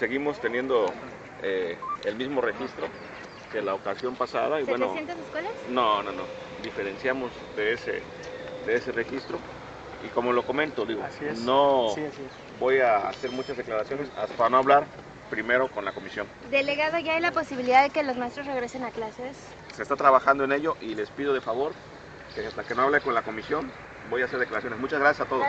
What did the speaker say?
seguimos teniendo eh, el mismo registro que la ocasión pasada y bueno, escuelas? no, no, no, diferenciamos de ese, de ese registro y como lo comento, digo, no voy a hacer muchas declaraciones hasta no hablar primero con la comisión. Delegado, ¿ya hay la posibilidad de que los maestros regresen a clases? Se está trabajando en ello y les pido de favor que hasta que no hable con la comisión voy a hacer declaraciones. Muchas gracias a todos.